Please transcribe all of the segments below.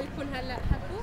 يكون هلا حبوا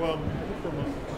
Well, for a month.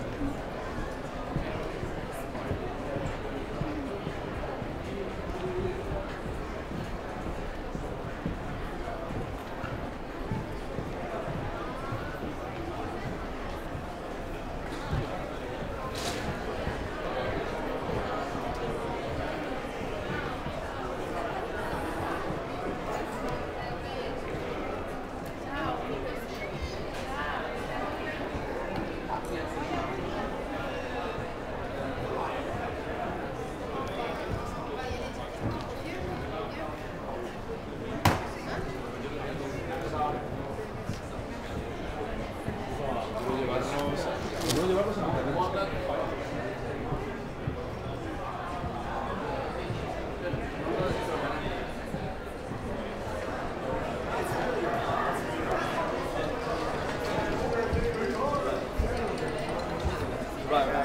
Right, right.